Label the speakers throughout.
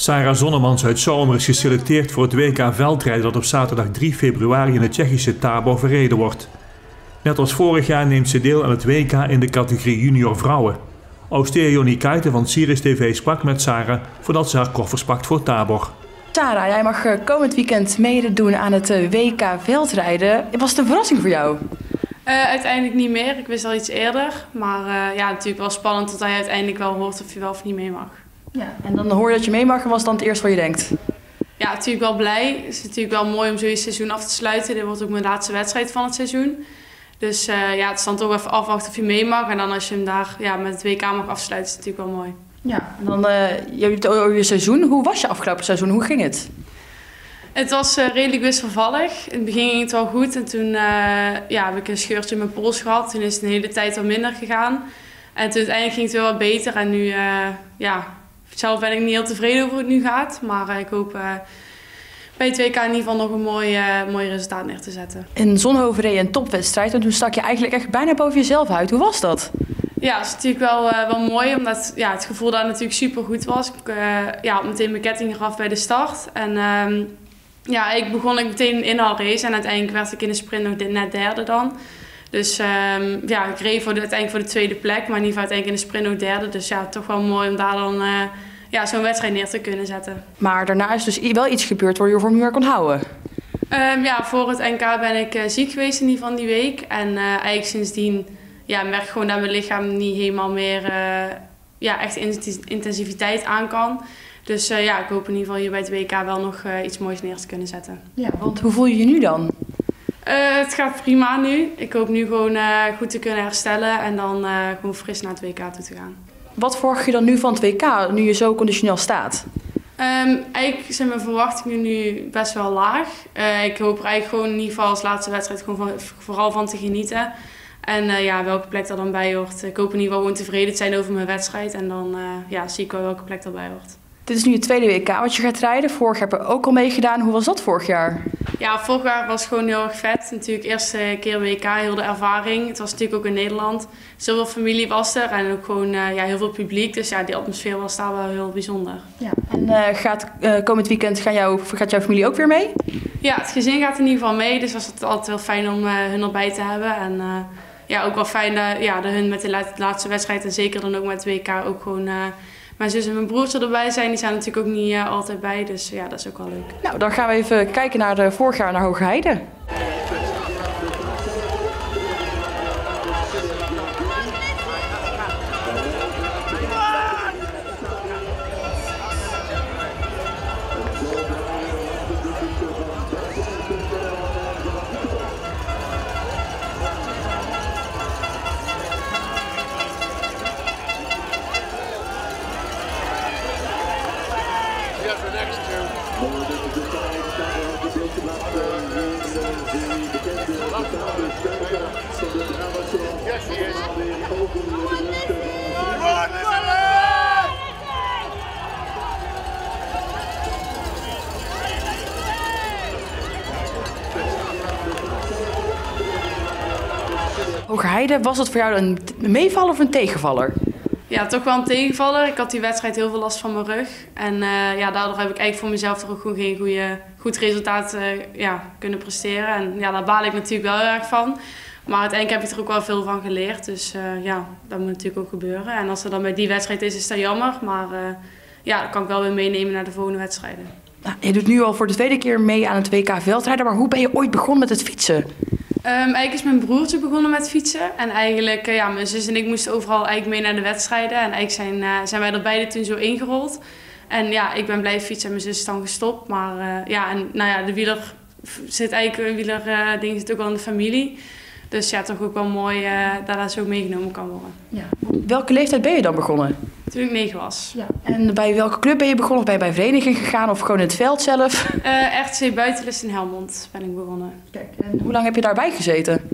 Speaker 1: Sarah Zonnemans uit Zomer is geselecteerd voor het WK veldrijden dat op zaterdag 3 februari in het Tsjechische Tabor verreden wordt. Net als vorig jaar neemt ze deel aan het WK in de categorie junior vrouwen. Austeer Jonny Kuiten van Sirius TV sprak met Sarah voordat ze haar koffers pakt voor Tabor.
Speaker 2: Sarah, jij mag eh, komend weekend meedoen aan het eh, WK veldrijden. Was het een verrassing voor jou?
Speaker 3: Uh, uiteindelijk niet meer. Ik wist al iets eerder. Maar uh, ja, natuurlijk wel spannend tot hij uiteindelijk wel hoort of je wel of niet mee mag.
Speaker 2: Ja, en dan hoor je dat je mee mag en was dan het eerste wat je denkt?
Speaker 3: Ja, natuurlijk wel blij. Het is natuurlijk wel mooi om zo je seizoen af te sluiten. Dit wordt ook mijn laatste wedstrijd van het seizoen. Dus uh, ja, het is dan toch even afwachten of je mee mag. En dan als je hem daar ja, met het WK mag afsluiten, is het natuurlijk wel mooi.
Speaker 2: Ja, en dan je hebt het over je seizoen. Hoe was je afgelopen seizoen? Hoe ging het?
Speaker 3: Het was uh, redelijk wisselvallig. In het begin ging het wel goed en toen uh, ja, heb ik een scheurtje in mijn pols gehad. Toen is het een hele tijd wat minder gegaan. En toen uiteindelijk ging het wel wat beter en nu, uh, ja, zelf ben ik niet heel tevreden over hoe het nu gaat. Maar ik hoop bij het WK in ieder geval nog een mooi, mooi resultaat neer te zetten.
Speaker 2: In Zonhoven reed je een topwedstrijd en toen stak je eigenlijk echt bijna boven jezelf uit. Hoe was dat?
Speaker 3: Ja, dat is natuurlijk wel, wel mooi, omdat ja, het gevoel daar natuurlijk super goed was. Ik ja, meteen mijn ketting eraf bij de start. En ehm, ja, ik begon ik meteen een inhaalrace en uiteindelijk werd ik in de sprint nog net derde dan. Dus um, ja, ik reed voor de, uiteindelijk voor de tweede plek, maar in ieder geval uiteindelijk in de sprint nog derde. Dus ja, toch wel mooi om daar dan uh, ja, zo'n wedstrijd neer te kunnen zetten.
Speaker 2: Maar daarna is dus wel iets gebeurd waar je voor meer kon houden?
Speaker 3: Um, ja, voor het NK ben ik uh, ziek geweest in ieder geval die week. En uh, eigenlijk sindsdien ja, merk ik gewoon dat mijn lichaam niet helemaal meer ja, echt intensiviteit aan kan. Dus uh, ja, ik hoop in ieder geval hier bij het WK wel nog uh, iets moois neer te kunnen zetten.
Speaker 2: Ja, want hoe voel je je nu dan?
Speaker 3: Uh, het gaat prima nu. Ik hoop nu gewoon goed te kunnen herstellen en dan gewoon fris naar het WK toe te gaan.
Speaker 2: Wat verwacht je dan nu van het WK, nu je zo conditioneel staat?
Speaker 3: Um, eigenlijk zijn mijn verwachtingen nu best wel laag. ik hoop er eigenlijk gewoon in ieder geval als laatste wedstrijd gewoon van, vooral van te genieten. En ja, welke plek er dan bij hoort. Ik hoop in ieder geval gewoon tevreden te zijn over mijn wedstrijd. En dan ja, zie ik wel welke plek erbij hoort.
Speaker 2: Dit is nu het tweede WK wat je gaat rijden. Vorig jaar heb je ook al meegedaan. Hoe was dat vorig jaar?
Speaker 3: Ja, vorig jaar was gewoon heel erg vet. Natuurlijk eerste keer WK, heel de ervaring. Het was natuurlijk ook in Nederland. Zoveel familie was er en ook gewoon uh, ja, heel veel publiek. Dus ja, die atmosfeer was daar wel heel bijzonder.
Speaker 2: Ja. En uh, gaat, uh, komend weekend gaan jou, gaat jouw familie ook weer mee?
Speaker 3: Ja, het gezin gaat in ieder geval mee. Dus was het altijd wel fijn om hun erbij te hebben. En ja, ook wel fijn dat, ja, dat hun met de laatste wedstrijd en zeker dan ook met het WK ook gewoon mijn zus en mijn broertje erbij zijn. Die zijn natuurlijk ook niet uh, altijd bij. Dus ja, dat is ook wel leuk.
Speaker 2: Nou, dan gaan we even kijken naar de vorig jaar naar Hoge Heide. Was het voor jou een meevaller of een tegenvaller?
Speaker 3: Ja, toch wel een tegenvaller. Ik had die wedstrijd heel veel last van mijn rug. En uh, ja, daardoor heb ik eigenlijk voor mezelf toch ook gewoon geen goede, goed resultaat uh, ja, kunnen presteren. En ja, daar baal ik natuurlijk wel heel erg van. Maar uiteindelijk heb ik er ook wel veel van geleerd. Dus uh, ja, dat moet natuurlijk ook gebeuren. En als er dan bij die wedstrijd is, is dat jammer. Maar ja, dat kan ik wel weer meenemen naar de volgende wedstrijden.
Speaker 2: Nou, je doet nu al voor de tweede keer mee aan het WK veldrijden. Maar hoe ben je ooit begonnen met het fietsen?
Speaker 3: Um, eigenlijk is mijn broertje begonnen met fietsen. En eigenlijk, uh, ja, mijn zus en ik moesten overal eigenlijk mee naar de wedstrijden. En eigenlijk zijn, uh, zijn wij er beide toen zo ingerold. En ja, ik ben blijven fietsen en mijn zus is dan gestopt. Maar uh, ja, en nou ja, de wieler zit eigenlijk, een wieler ding zit ook wel in de familie. Dus ja, toch ook wel mooi dat dat zo meegenomen kan worden.
Speaker 2: Ja. Welke leeftijd ben je dan begonnen?
Speaker 3: Toen ik negen was.
Speaker 2: Ja. En bij welke club ben je begonnen? Of ben je bij vereniging gegaan of gewoon in het veld zelf?
Speaker 3: Uh, RTC Buitenlust in Helmond ben ik begonnen.
Speaker 2: Kijk, en hoe lang heb je daarbij gezeten?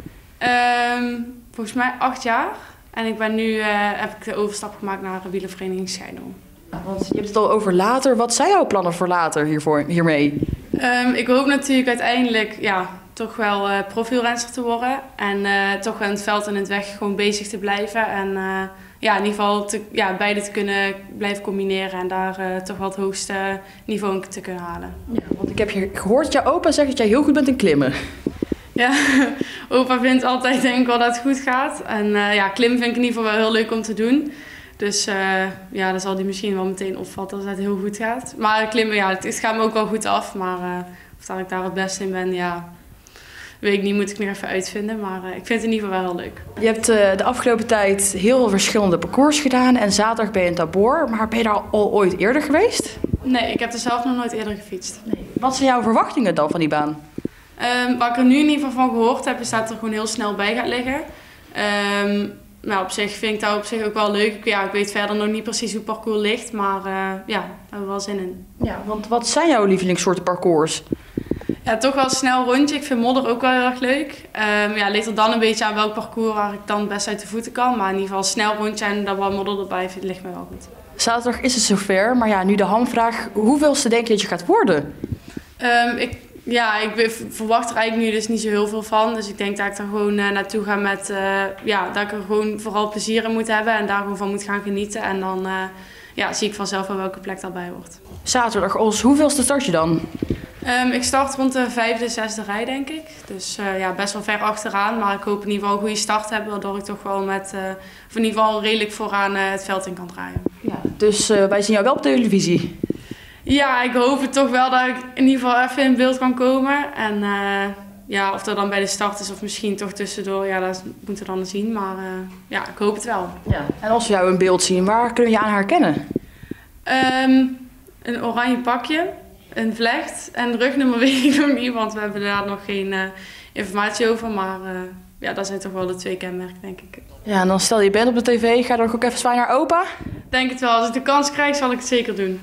Speaker 3: Um, volgens mij acht jaar. En ik ben nu, uh, heb ik de overstap gemaakt naar de wielervereniging Schijndel.
Speaker 2: Want je hebt het al over later. Wat zijn jouw plannen voor later hiervoor, hiermee?
Speaker 3: Um, ik hoop natuurlijk uiteindelijk ja, toch wel uh, profielrenster te worden. En uh, toch in het veld en in het weg gewoon bezig te blijven. En uh, ja, in ieder geval te, ja, beide te kunnen blijven combineren en daar uh, toch wel het hoogste niveau te kunnen halen.
Speaker 2: Ja, want ik heb je gehoord dat jouw opa zegt dat jij heel goed bent in klimmen.
Speaker 3: Ja, opa vindt altijd denk ik wel dat het goed gaat. En uh, ja, klimmen vind ik in ieder geval wel heel leuk om te doen. Dus uh, ja, dan zal hij misschien wel meteen opvatten als het heel goed gaat. Maar klimmen, ja, het, gaat me ook wel goed af. Maar of dat ik daar het beste in ben, ja, weet ik niet, moet ik nog even uitvinden. Maar uh, ik vind het in ieder geval wel heel leuk.
Speaker 2: Je hebt uh, de afgelopen tijd heel veel verschillende parcours gedaan. En zaterdag ben je in Tabor. Maar ben je daar al ooit eerder geweest?
Speaker 3: Nee, ik heb er zelf nog nooit eerder gefietst. Nee.
Speaker 2: Wat zijn jouw verwachtingen dan van die baan?
Speaker 3: Um, wat ik er nu in ieder geval van gehoord heb, is dat er gewoon heel snel bij gaat liggen. Um, nou, op zich vind ik dat op zich ook wel leuk. Ik, ja, ik weet verder nog niet precies hoe het parcours ligt, maar uh, ja, daar hebben we wel zin in.
Speaker 2: Ja, want wat zijn jouw lievelingssoorten parcours?
Speaker 3: Ja, toch wel een snel rondje. Ik vind modder ook wel heel erg leuk. Um, ja, ligt er dan een beetje aan welk parcours waar ik dan best uit de voeten kan. Maar in ieder geval snel rondje en daar wat modder erbij vind, ligt me wel goed.
Speaker 2: Zaterdag is het zover, maar ja, nu de hamvraag. Hoeveelste denk je dat je gaat worden?
Speaker 3: Um, ik, ja, ik verwacht er eigenlijk nu dus niet zo heel veel van. Dus ik denk dat ik er gewoon uh, naartoe ga met... Uh, ja, dat ik er gewoon vooral plezier in moet hebben en daar gewoon van moet gaan genieten. En dan uh, ja, zie ik vanzelf wel welke plek daarbij wordt.
Speaker 2: Zaterdag, Os, hoeveelste start je dan?
Speaker 3: Um, ik start rond de vijfde, zesde rij, denk ik. Dus uh, ja, best wel ver achteraan. Maar ik hoop in ieder geval een goede start te hebben. Waardoor ik toch wel met, uh, of in ieder geval redelijk vooraan uh, het veld in kan draaien.
Speaker 2: Ja, dus wij zien jou wel op televisie?
Speaker 3: Ja, ik hoop het toch wel dat ik in ieder geval even in beeld kan komen. En ja, of dat dan bij de start is of misschien toch tussendoor, ja, dat moeten we dan zien. Maar ja, ik hoop het wel.
Speaker 2: Ja. En als we jou in beeld zien, waar kunnen we je aan herkennen?
Speaker 3: Um, een oranje pakje een vlecht. En de rugnummer weet ik nog niet, want we hebben daar nog geen uh, informatie over. Maar uh, ja, dat zijn toch wel de twee kenmerken, denk ik.
Speaker 2: Ja, en dan stel je bent op de tv, ga dan ook even zwaaien naar opa?
Speaker 3: Denk het wel. Als ik de kans krijg, zal ik het zeker doen.